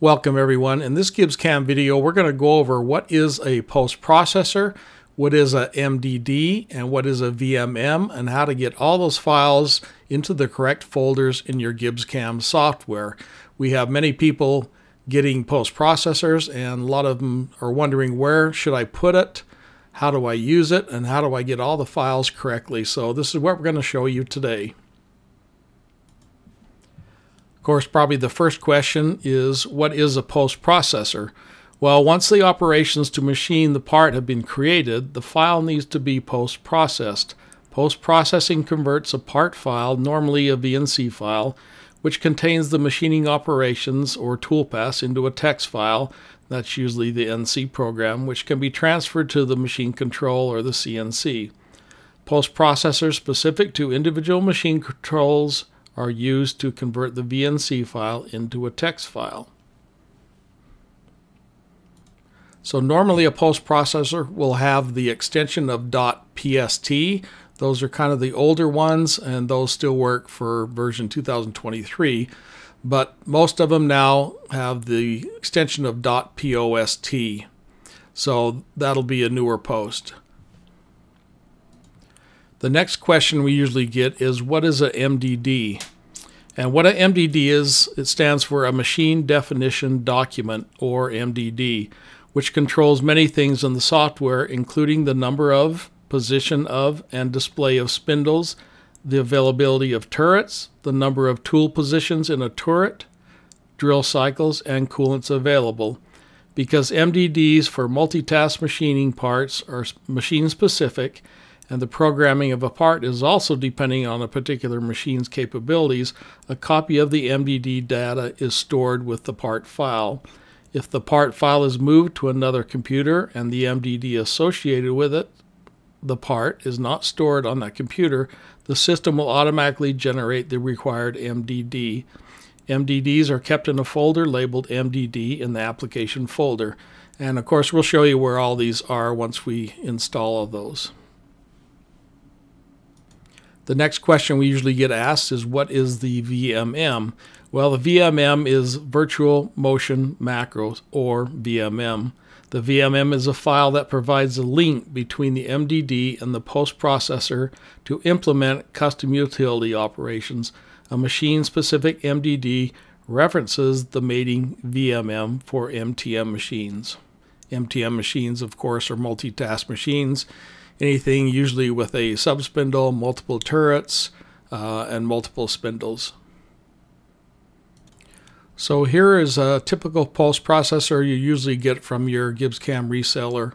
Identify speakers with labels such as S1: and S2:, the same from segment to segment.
S1: Welcome everyone. In this GibbsCam video, we're going to go over what is a post processor, what is a MDD, and what is a VMM, and how to get all those files into the correct folders in your GibbsCam software. We have many people getting post processors, and a lot of them are wondering where should I put it, how do I use it, and how do I get all the files correctly. So this is what we're going to show you today course, probably the first question is what is a post processor? Well, once the operations to machine the part have been created, the file needs to be post processed. Post processing converts a part file, normally a VNC file, which contains the machining operations or toolpaths into a text file. That's usually the NC program, which can be transferred to the machine control or the CNC. Post processors specific to individual machine controls are used to convert the VNC file into a text file. So normally a post processor will have the extension of .pst. Those are kind of the older ones and those still work for version 2023. But most of them now have the extension of .post. So that'll be a newer post. The next question we usually get is what is a MDD? And what a MDD is, it stands for a Machine Definition Document, or MDD, which controls many things in the software, including the number of, position of, and display of spindles, the availability of turrets, the number of tool positions in a turret, drill cycles, and coolants available. Because MDDs for multitask machining parts are machine specific, and the programming of a part is also depending on a particular machine's capabilities, a copy of the MDD data is stored with the part file. If the part file is moved to another computer and the MDD associated with it, the part is not stored on that computer, the system will automatically generate the required MDD. MDDs are kept in a folder labeled MDD in the application folder. And of course, we'll show you where all these are once we install all those. The next question we usually get asked is what is the VMM? Well, the VMM is Virtual Motion Macros, or VMM. The VMM is a file that provides a link between the MDD and the post processor to implement custom utility operations. A machine specific MDD references the mating VMM for MTM machines. MTM machines, of course, are multitask machines anything usually with a subspindle, multiple turrets, uh, and multiple spindles. So here is a typical post processor you usually get from your GibbsCam reseller.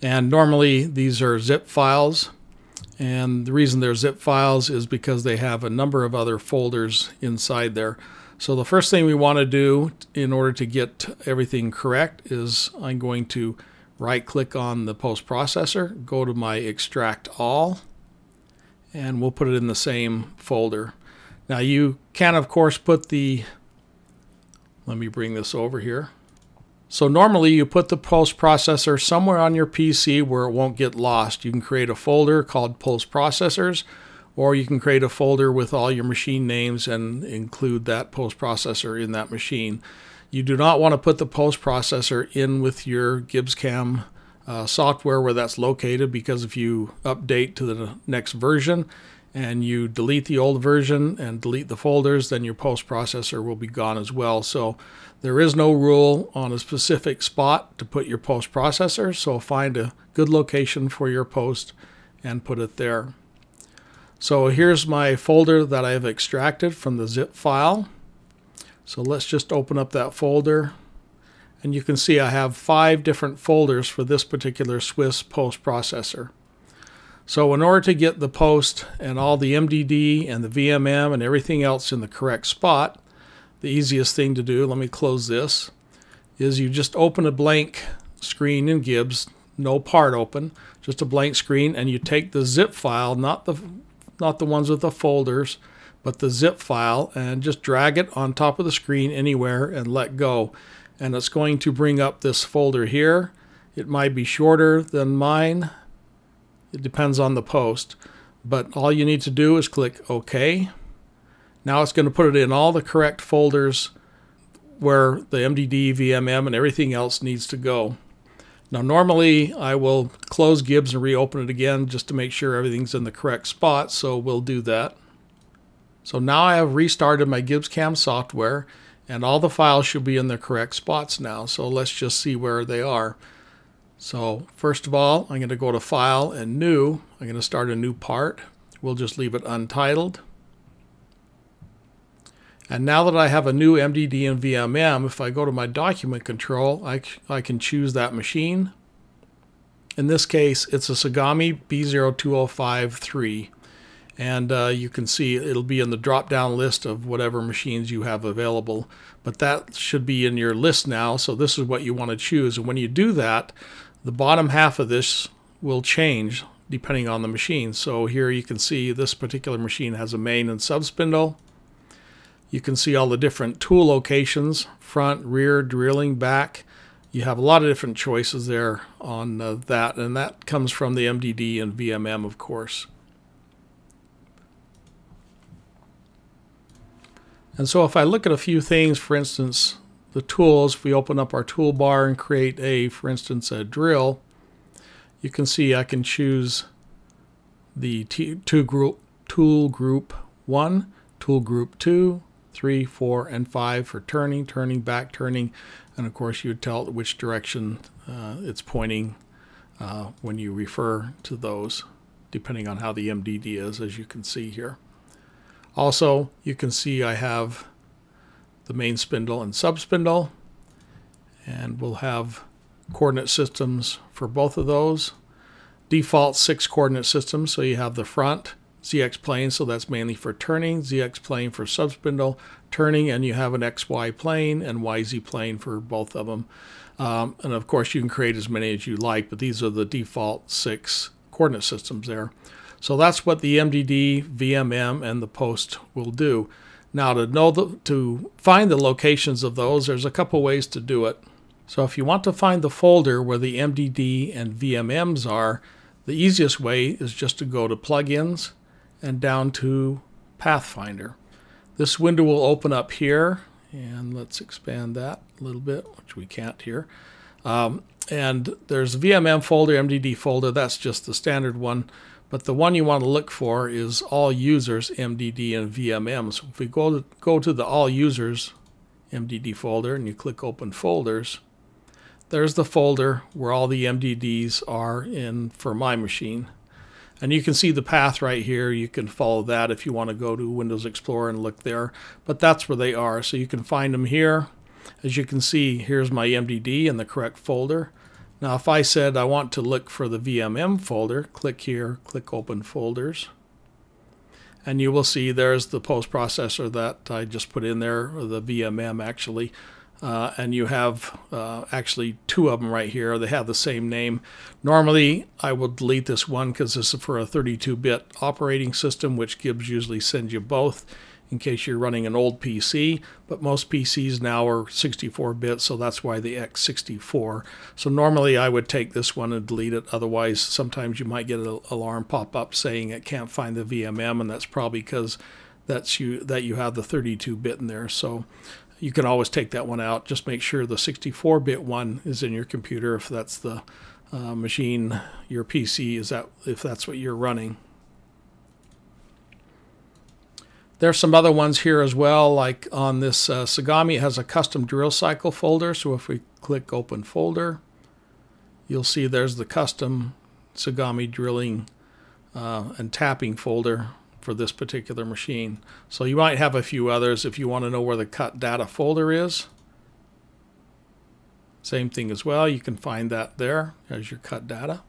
S1: And normally these are zip files. And the reason they're zip files is because they have a number of other folders inside there. So the first thing we want to do in order to get everything correct is I'm going to right click on the post processor, go to my extract all, and we'll put it in the same folder. Now you can of course put the, let me bring this over here. So normally you put the post processor somewhere on your PC where it won't get lost. You can create a folder called post processors or you can create a folder with all your machine names and include that post processor in that machine. You do not want to put the post processor in with your GibbsCam uh, software where that's located because if you update to the next version and you delete the old version and delete the folders, then your post processor will be gone as well. So there is no rule on a specific spot to put your post processor. So find a good location for your post and put it there. So here's my folder that I've extracted from the zip file. So let's just open up that folder. And you can see I have five different folders for this particular Swiss post processor. So in order to get the post and all the MDD and the VMM and everything else in the correct spot, the easiest thing to do, let me close this, is you just open a blank screen in Gibbs, no part open, just a blank screen, and you take the zip file, not the not the ones with the folders, but the zip file and just drag it on top of the screen anywhere and let go. And it's going to bring up this folder here. It might be shorter than mine. It depends on the post. But all you need to do is click OK. Now it's going to put it in all the correct folders where the MDD, VMM, and everything else needs to go. Now normally I will close Gibbs and reopen it again just to make sure everything's in the correct spot, so we'll do that. So now I have restarted my GibbsCam software and all the files should be in the correct spots now. So let's just see where they are. So first of all, I'm going to go to File and New. I'm going to start a new part. We'll just leave it untitled. And now that I have a new MDD and VMM, if I go to my document control, I, I can choose that machine. In this case, it's a Sagami B02053. And uh, you can see it'll be in the drop-down list of whatever machines you have available. But that should be in your list now, so this is what you want to choose. And when you do that, the bottom half of this will change depending on the machine. So here you can see this particular machine has a main and sub spindle. You can see all the different tool locations, front, rear, drilling, back. You have a lot of different choices there on uh, that, and that comes from the MDD and VMM, of course. And so if I look at a few things, for instance, the tools, if we open up our toolbar and create a, for instance, a drill, you can see I can choose the two group, tool group 1, tool group 2, three, four, and five for turning, turning, back, turning, and of course you would tell which direction uh, it's pointing uh, when you refer to those, depending on how the MDD is, as you can see here. Also, you can see I have the main spindle and sub spindle, and we'll have coordinate systems for both of those. Default six coordinate systems, so you have the front, ZX plane, so that's mainly for turning, ZX plane for subspindle, turning, and you have an XY plane and YZ plane for both of them. Um, and of course, you can create as many as you like, but these are the default six coordinate systems there. So that's what the MDD, VMM, and the post will do. Now to know the, to find the locations of those, there's a couple ways to do it. So if you want to find the folder where the MDD and VMMs are, the easiest way is just to go to Plugins, and down to Pathfinder. This window will open up here, and let's expand that a little bit, which we can't here. Um, and there's VMM folder, MDD folder, that's just the standard one. But the one you want to look for is all users, MDD and VMM. So if we go to, go to the all users MDD folder and you click open folders, there's the folder where all the MDDs are in for my machine. And you can see the path right here. You can follow that if you want to go to Windows Explorer and look there. But that's where they are. So you can find them here. As you can see, here's my MDD in the correct folder. Now if I said I want to look for the VMM folder, click here, click Open Folders. And you will see there's the post processor that I just put in there, or the VMM actually. Uh, and you have uh, actually two of them right here. They have the same name. Normally, I will delete this one because this is for a 32-bit operating system, which Gibbs usually sends you both in case you're running an old PC. But most PCs now are 64-bit, so that's why the X64. So normally, I would take this one and delete it. Otherwise, sometimes you might get an alarm pop up saying it can't find the VMM, and that's probably because that's you that you have the 32-bit in there. So you can always take that one out. Just make sure the 64-bit one is in your computer if that's the uh, machine, your PC, is that if that's what you're running. There's some other ones here as well, like on this uh, Sagami, it has a custom drill cycle folder. So if we click open folder, you'll see there's the custom Sagami drilling uh, and tapping folder for this particular machine. So you might have a few others if you want to know where the cut data folder is. Same thing as well, you can find that there as your cut data.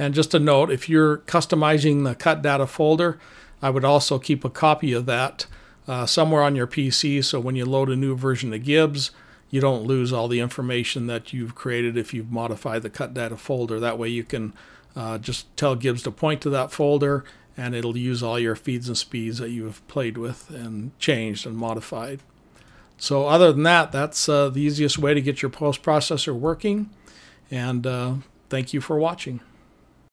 S1: And just a note, if you're customizing the cut data folder, I would also keep a copy of that uh, somewhere on your PC so when you load a new version of Gibbs, you don't lose all the information that you've created if you've modified the cut data folder. That way you can uh, just tell Gibbs to point to that folder and it'll use all your feeds and speeds that you have played with and changed and modified. So other than that, that's uh, the easiest way to get your post processor working. And uh, thank you for watching.